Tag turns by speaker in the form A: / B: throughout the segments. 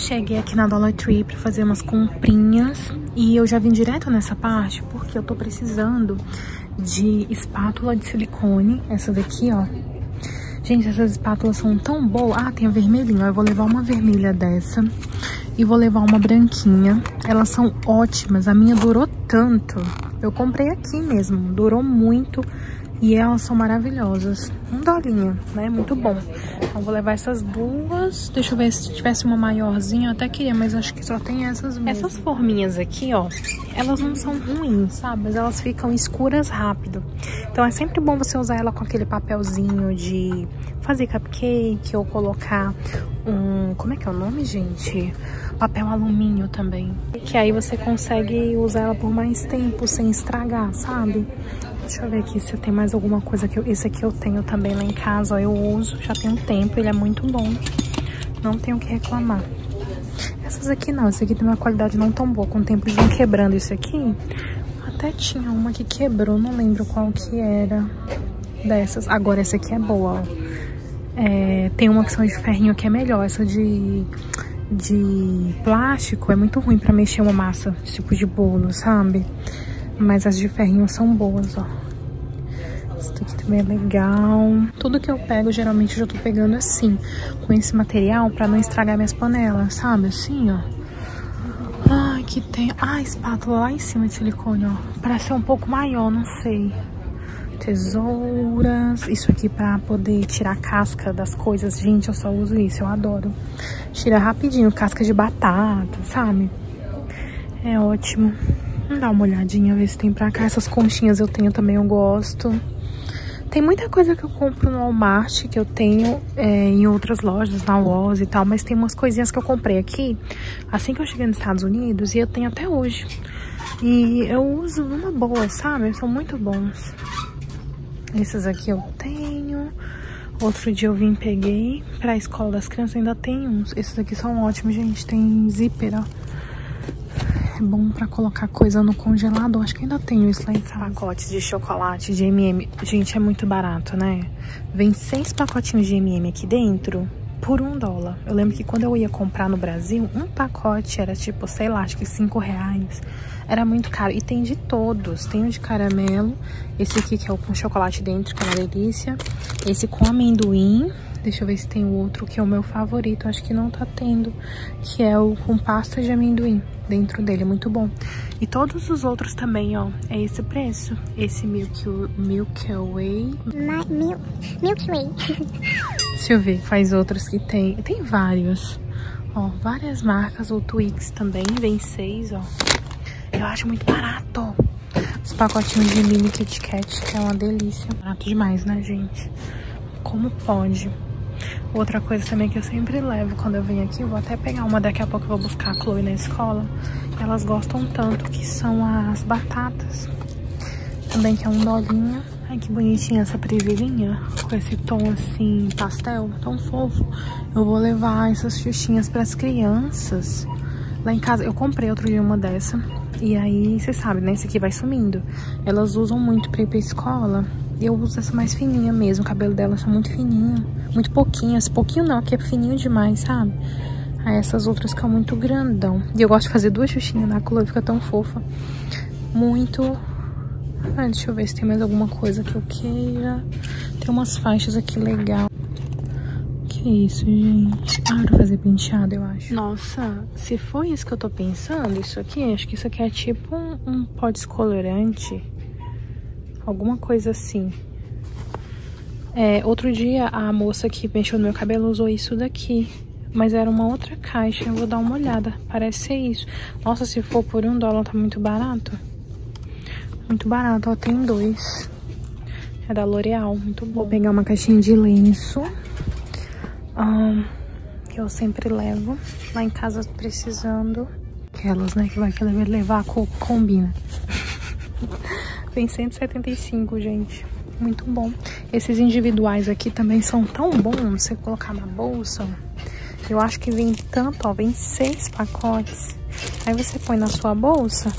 A: Cheguei aqui na Dollar Tree pra fazer umas comprinhas e eu já vim direto nessa parte porque eu tô precisando de espátula de silicone, essa daqui, ó. Gente, essas espátulas são tão boas. Ah, tem a vermelhinha, eu vou levar uma vermelha dessa e vou levar uma branquinha. Elas são ótimas, a minha durou tanto. Eu comprei aqui mesmo, durou muito. E elas são maravilhosas. Um dolinho, né? Muito bom. Então vou levar essas duas. Deixa eu ver se tivesse uma maiorzinha. Eu até queria, mas acho que só tem essas mesmo. Essas forminhas aqui, ó. Elas não são ruins, sabe? Mas elas ficam escuras rápido. Então é sempre bom você usar ela com aquele papelzinho de fazer cupcake ou colocar um... Como é que é o nome, gente? Papel alumínio também. Que aí você consegue usar ela por mais tempo sem estragar, sabe? Deixa eu ver aqui se eu tenho mais alguma coisa que eu... Esse aqui eu tenho também lá em casa, ó, eu uso, já tem um tempo, ele é muito bom. Não tenho o que reclamar. Essas aqui não, esse aqui tem uma qualidade não tão boa, com o tempo vão quebrando isso aqui. Até tinha uma que quebrou, não lembro qual que era dessas. Agora essa aqui é boa, ó. É, tem uma que são de ferrinho que é melhor, essa de de plástico é muito ruim pra mexer uma massa, tipo de bolo, sabe? Mas as de ferrinho são boas, ó. Esse aqui também é legal. Tudo que eu pego, geralmente, eu já tô pegando assim, com esse material pra não estragar minhas panelas, sabe? Assim, ó. Ai, que tem... Ah, espátula lá em cima de silicone, ó. Parece ser um pouco maior, não sei. Tesouras. Isso aqui pra poder tirar casca das coisas. Gente, eu só uso isso, eu adoro. Tira rapidinho, casca de batata, sabe? É ótimo. Dar uma olhadinha, ver se tem pra cá. Essas conchinhas eu tenho também, eu gosto. Tem muita coisa que eu compro no Walmart, que eu tenho é, em outras lojas, na Woz e tal. Mas tem umas coisinhas que eu comprei aqui, assim que eu cheguei nos Estados Unidos, e eu tenho até hoje. E eu uso numa boa, sabe? São muito bons. Esses aqui eu tenho. Outro dia eu vim peguei. Pra escola das crianças ainda tem uns. Esses aqui são ótimos, gente. Tem zíper, ó. É bom pra colocar coisa no congelador. Acho que ainda tenho isso lá em casa. Pacotes de chocolate de M&M. Gente, é muito barato, né? Vem seis pacotinhos de M&M aqui dentro por um dólar. Eu lembro que quando eu ia comprar no Brasil, um pacote era tipo, sei lá, acho que cinco reais. Era muito caro. E tem de todos. Tem o de caramelo. Esse aqui que é o com chocolate dentro, que é uma delícia. Esse com amendoim. Deixa eu ver se tem o outro que é o meu favorito. Acho que não tá tendo. Que é o com pasta de amendoim dentro dele. Muito bom. E todos os outros também, ó. É esse preço. Esse Milky, Milky Way.
B: Ma mil, Milky Way.
A: Deixa eu ver quais outros que tem. Tem vários. Ó, várias marcas. O Twix também. Vem seis, ó. Eu acho muito barato. Os pacotinhos de mini Kit Kat, que é uma delícia. Barato demais, né, gente? Como pode? Outra coisa também que eu sempre levo quando eu venho aqui, eu vou até pegar uma daqui a pouco, eu vou buscar a Chloe na escola. Elas gostam tanto, que são as batatas. Também que é um dolinho. Ai, que bonitinha essa previlinha, com esse tom assim, pastel, tão fofo. Eu vou levar essas xuxinhas para as crianças. Lá em casa, eu comprei outro dia uma dessa. E aí, você sabe, né? Esse aqui vai sumindo. Elas usam muito pra ir pra escola. Eu uso essa mais fininha mesmo. O cabelo delas são muito fininho. Muito pouquinho. Esse pouquinho não, que é fininho demais, sabe? Aí essas outras ficam muito grandão. E eu gosto de fazer duas xuxinhas na cor, fica tão fofa. Muito... Ah, deixa eu ver se tem mais alguma coisa que eu queira. Tem umas faixas aqui legal. Que isso, gente? Ah, pra fazer penteado, eu acho. Nossa, se for isso que eu tô pensando, isso aqui, acho que isso aqui é tipo um, um pó descolorante. Alguma coisa assim. É, outro dia a moça que mexeu no meu cabelo usou isso daqui. Mas era uma outra caixa, eu vou dar uma olhada. Parece ser isso. Nossa, se for por um dólar, tá muito barato. Muito barato, ó, tem dois. É da L'Oreal, muito bom. Vou pegar uma caixinha de lenço um, que eu sempre levo lá em casa precisando. Aquelas, né, que vai querer levar, combina. Vem 175, gente. Muito bom. Esses individuais aqui também são tão bons. Você colocar na bolsa, eu acho que vem tanto, ó, vem seis pacotes. Aí você põe na sua bolsa,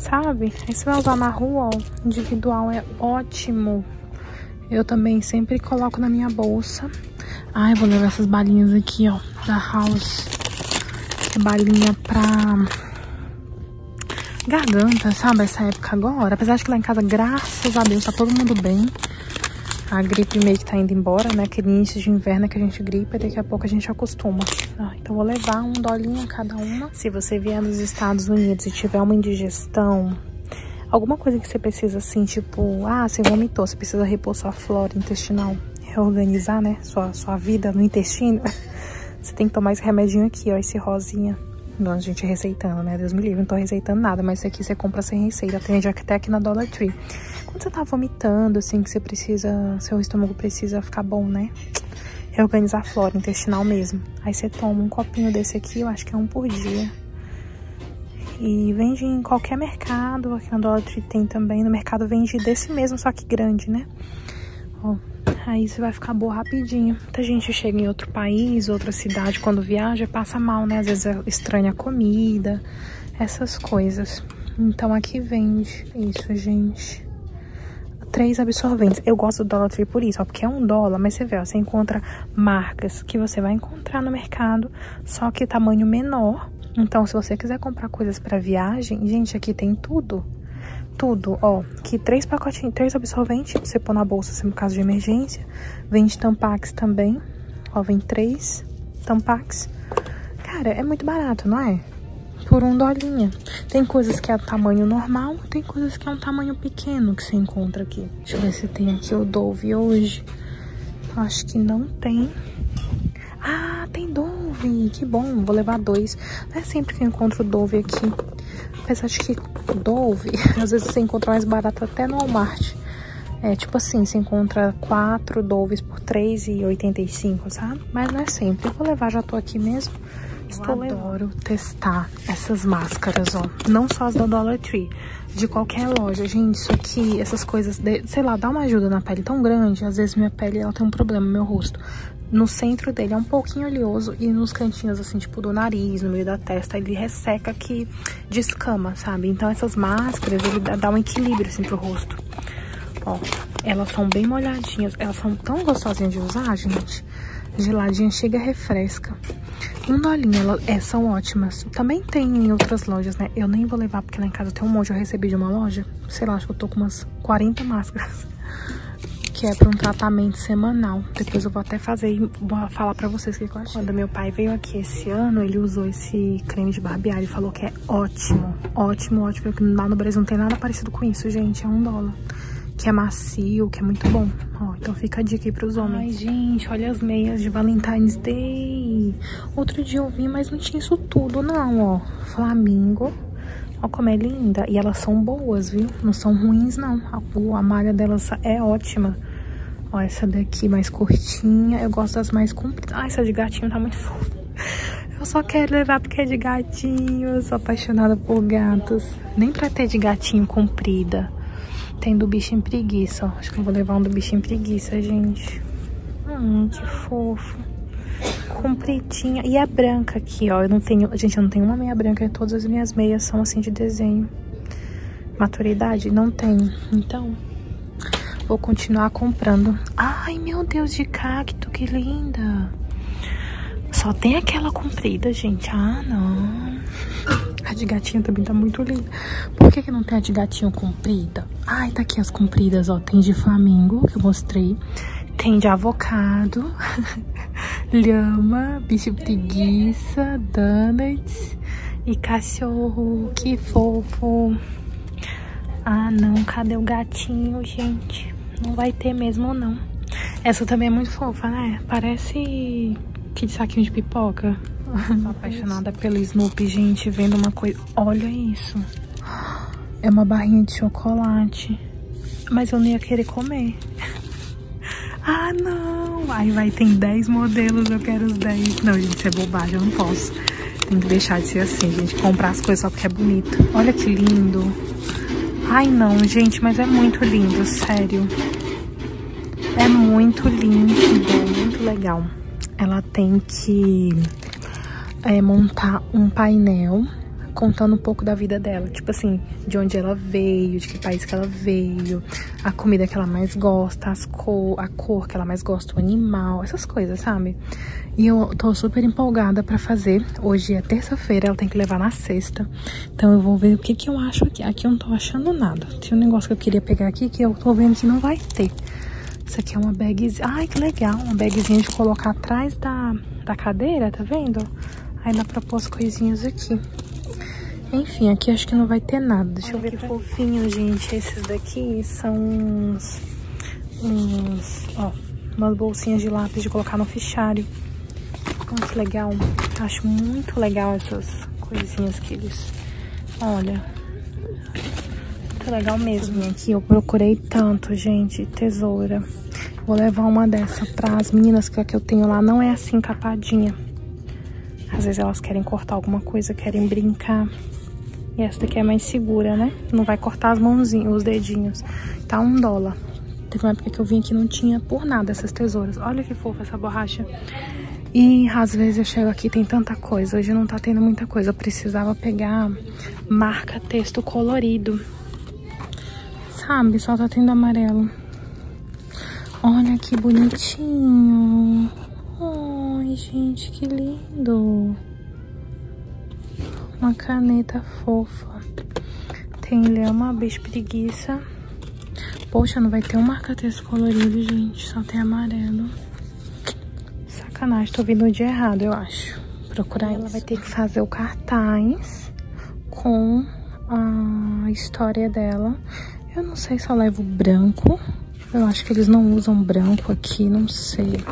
A: sabe? Aí você vai usar na rua, ó, individual é ótimo. Eu também sempre coloco na minha bolsa. Ai, vou levar essas balinhas aqui, ó, da House. que é balinha pra garganta, sabe? Essa época agora. Apesar de que lá em casa, graças a Deus, tá todo mundo bem. A gripe meio que tá indo embora, né? Aquele início de inverno que a gente gripa e daqui a pouco a gente acostuma. Ah, então vou levar um dolinho cada uma. Se você vier nos Estados Unidos e tiver uma indigestão, alguma coisa que você precisa assim, tipo, ah, você vomitou, você precisa repor sua flora intestinal, reorganizar, né? Sua, sua vida no intestino. Você tem que tomar esse remedinho aqui, ó, esse rosinha. Não, gente receitando, né? Deus me livre, não tô receitando nada, mas isso aqui você compra sem receita. Tem até aqui na Dollar Tree. Quando você tá vomitando, assim, que você precisa, seu estômago precisa ficar bom, né? Reorganizar a flora intestinal mesmo. Aí você toma um copinho desse aqui, eu acho que é um por dia. E vende em qualquer mercado, aqui na Dollar Tree tem também. No mercado vende desse mesmo, só que grande, né? Ó, Aí você vai ficar boa rapidinho. Muita gente chega em outro país, outra cidade, quando viaja, passa mal, né? Às vezes é estranha a comida, essas coisas. Então aqui vende isso, gente. Três absorventes. Eu gosto do Dollar Tree por isso, ó, porque é um dólar, mas você vê, ó, você encontra marcas que você vai encontrar no mercado, só que tamanho menor. Então, se você quiser comprar coisas para viagem, gente, aqui tem tudo tudo, ó, que três pacotinhos, três absorventes, você pôr na bolsa, se no caso de emergência. Vende tampax também, ó, vem três tampax. Cara, é muito barato, não é? Por um dolinha. Tem coisas que é tamanho normal, tem coisas que é um tamanho pequeno que você encontra aqui. Deixa eu ver se tem aqui o Dove hoje. Acho que não tem. Ah, tem Dove, que bom, vou levar dois. Não é sempre que eu encontro Dove aqui. Apesar de que Dove, às vezes você encontra mais barato até no Walmart. É, tipo assim, você encontra quatro Doves por R$3,85, sabe? Mas não é sempre. Eu vou levar, já tô aqui mesmo. Estou eu adoro testar essas máscaras, ó. Não só as da Dollar Tree, de qualquer loja. Gente, isso aqui, essas coisas, de, sei lá, dá uma ajuda na pele tão grande. Às vezes minha pele, ela tem um problema, meu rosto no centro dele é um pouquinho oleoso e nos cantinhos, assim, tipo do nariz, no meio da testa, ele resseca que descama, sabe? Então essas máscaras, ele dá, um equilíbrio, assim, pro rosto. Ó, elas são bem molhadinhas, elas são tão gostosinhas de usar, gente. Geladinha, chega refresca. Um dolinho, elas é, são ótimas. Também tem em outras lojas, né? Eu nem vou levar, porque lá em casa tem um monte, eu recebi de uma loja. Sei lá, acho que eu tô com umas 40 máscaras que é para um tratamento semanal. Depois eu vou até fazer e vou falar para vocês o que eu achei. Quando meu pai veio aqui esse ano, ele usou esse creme de barbear e falou que é ótimo, ótimo, ótimo. Porque lá no Brasil não tem nada parecido com isso, gente. É um dólar. Que é macio, que é muito bom. Ó, então fica a dica aí pros homens. Ai, gente, olha as meias de Valentine's Day. Outro dia eu vi, mas não tinha isso tudo, não, ó. Flamingo. Olha como é linda. E elas são boas, viu? Não são ruins, não. A, a malha delas é ótima. Ó, essa daqui mais curtinha. Eu gosto das mais compridas. Ah, essa de gatinho tá muito fofa. Eu só quero levar porque é de gatinho. Eu sou apaixonada por gatos. Nem pra ter de gatinho comprida. Tem do bichinho preguiça, ó. Acho que eu vou levar um do bichinho preguiça, gente. Hum, que fofo. Compridinha. E a branca aqui, ó. Eu não tenho... Gente, eu não tenho uma meia branca. Todas as minhas meias são assim de desenho. Maturidade? Não tem. Então... Vou continuar comprando. Ai, meu Deus, de cacto, que linda. Só tem aquela comprida, gente. Ah, não. A de gatinho também tá muito linda. Por que, que não tem a de gatinho comprida? Ai, tá aqui as compridas, ó. Tem de flamingo, que eu mostrei. Tem de avocado. lhama, bicho preguiça, donuts e cachorro. Que fofo. Ah, não. Cadê o gatinho, gente? Não vai ter mesmo, não. Essa também é muito fofa, né? Parece que de saquinho de pipoca. Tô apaixonada pelo Snoopy, gente, vendo uma coisa... Olha isso. É uma barrinha de chocolate. Mas eu não ia querer comer. ah, não! Aí vai, tem 10 modelos, eu quero os 10. Não, gente, isso é bobagem, eu não posso. Tem que deixar de ser assim, gente. Comprar as coisas só porque é bonito. Olha que lindo. Ai, não, gente, mas é muito lindo, sério. É muito lindo, muito legal. Ela tem que é, montar um painel contando um pouco da vida dela. Tipo assim, de onde ela veio, de que país que ela veio, a comida que ela mais gosta, as cor, a cor que ela mais gosta, o animal, essas coisas, sabe? E eu tô super empolgada pra fazer. Hoje é terça-feira, ela tem que levar na sexta. Então eu vou ver o que que eu acho aqui. Aqui eu não tô achando nada. Tinha um negócio que eu queria pegar aqui que eu tô vendo que não vai ter. Isso aqui é uma bagzinha. Ai, que legal. Uma bagzinha de colocar atrás da, da cadeira, tá vendo? Aí dá pra pôr as coisinhas aqui. Enfim, aqui acho que não vai ter nada. Deixa Olha eu ver que fofinho, gente. Esses daqui são uns... uns ó, umas bolsinhas de lápis de colocar no fichário. Olha que legal. Acho muito legal essas coisinhas que eles... Olha. Muito legal mesmo. Aqui eu procurei tanto, gente. Tesoura. Vou levar uma dessa para as meninas que a que eu tenho lá não é assim capadinha. Às vezes elas querem cortar alguma coisa, querem brincar. E essa daqui é mais segura, né? Não vai cortar as mãozinhas, os dedinhos. Tá um dólar. Teve uma época que eu vim aqui não tinha por nada essas tesouras. Olha que fofa essa borracha. E às vezes eu chego aqui tem tanta coisa. Hoje não tá tendo muita coisa. Eu precisava pegar marca texto colorido. Sabe? Só tá tendo amarelo. Olha que bonitinho. Ai, gente, que lindo. Uma caneta fofa. Tem lema, bicho preguiça. Poxa, não vai ter um marca-texto colorido, gente. Só tem amarelo. Sacanagem, tô vindo no dia errado, eu acho. Procurar ela vai ter que fazer o cartaz com a história dela. Eu não sei se eu levo branco eu acho que eles não usam branco aqui, não sei.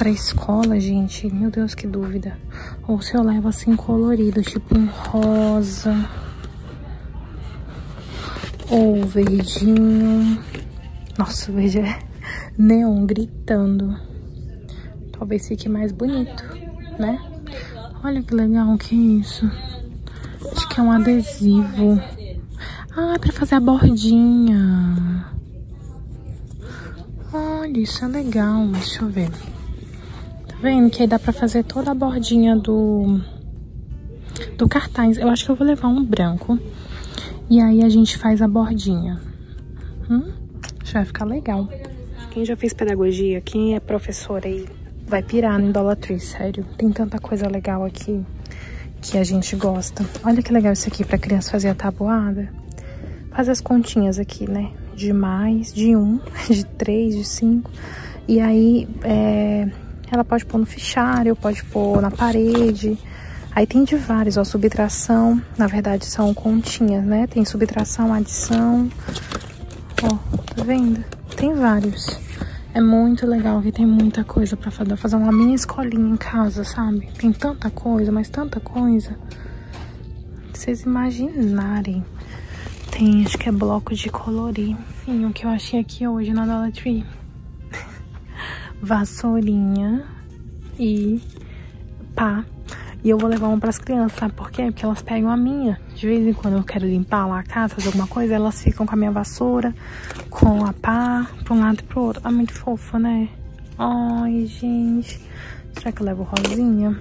A: Pra escola, gente, meu Deus, que dúvida. Ou se eu levo assim colorido, tipo um rosa. Ou verdinho. Nossa, o verde é neon gritando. Talvez fique mais bonito, né? Olha que legal, que é isso? Acho que é um adesivo. Ah, é pra fazer a bordinha. Olha, isso é legal. Deixa eu ver. Vendo que aí dá pra fazer toda a bordinha do, do cartaz. Eu acho que eu vou levar um branco. E aí a gente faz a bordinha. Hum? Acho que vai ficar legal. Quem já fez pedagogia, quem é professor aí, vai pirar no Dollar Tree, sério. Tem tanta coisa legal aqui que a gente gosta. Olha que legal isso aqui pra criança fazer a tabuada. Faz as continhas aqui, né? de mais, de um, de três, de cinco. E aí é, ela pode pôr no fichário, pode pôr na parede. Aí tem de vários, ó, subtração, na verdade são continhas, né? Tem subtração, adição, ó, tá vendo? Tem vários. É muito legal que tem muita coisa pra fazer, fazer uma mini escolinha em casa, sabe? Tem tanta coisa, mas tanta coisa. vocês imaginarem. Tem, acho que é bloco de colorir. Enfim, o que eu achei aqui hoje na Dollar Tree. Vassourinha e pá. E eu vou levar uma pras crianças, sabe por quê? Porque elas pegam a minha. De vez em quando eu quero limpar lá a casa, fazer alguma coisa, elas ficam com a minha vassoura, com a pá, pra um lado e pro outro. Ah, muito fofa, né? Ai, gente. Será que eu levo rosinha?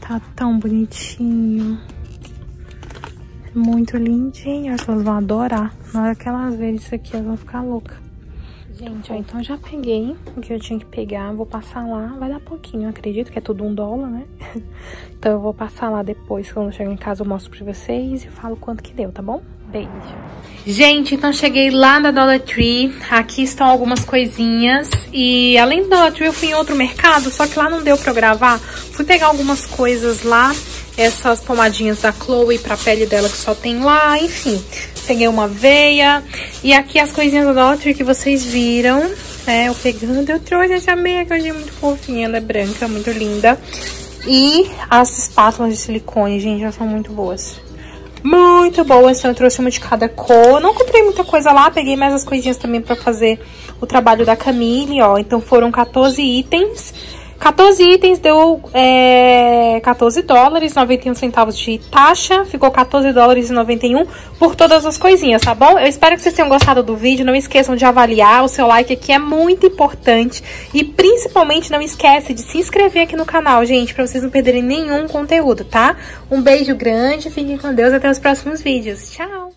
A: Tá tão bonitinho. Muito lindinho, acho que elas vão adorar. Na hora que elas verem isso aqui, elas vão ficar loucas. Gente, ó, então já peguei o que eu tinha que pegar, vou passar lá, vai dar pouquinho, acredito que é tudo um dólar, né? então eu vou passar lá depois, quando eu chegar em casa eu mostro pra vocês e falo quanto que deu, tá bom? Beijo. Gente, então cheguei lá na Dollar Tree, aqui estão algumas coisinhas e além do Dollar Tree eu fui em outro mercado, só que lá não deu pra eu gravar, fui pegar algumas coisas lá essas pomadinhas da Chloe pra pele dela que só tem lá, enfim. Peguei uma veia. E aqui as coisinhas da Dollar que vocês viram, né? Eu pegando, eu trouxe essa meia que eu achei muito fofinha, ela é branca, muito linda. E as espátulas de silicone, gente, já são muito boas. Muito boas, então eu trouxe uma de cada cor. Não comprei muita coisa lá, peguei mais as coisinhas também pra fazer o trabalho da Camille, ó. Então foram 14 itens. 14 itens deu é, 14 dólares, 91 centavos de taxa. Ficou 14 dólares e 91 por todas as coisinhas, tá bom? Eu espero que vocês tenham gostado do vídeo. Não esqueçam de avaliar. O seu like aqui é muito importante. E principalmente não esquece de se inscrever aqui no canal, gente, pra vocês não perderem nenhum conteúdo, tá? Um beijo grande, fiquem com Deus até os próximos vídeos. Tchau!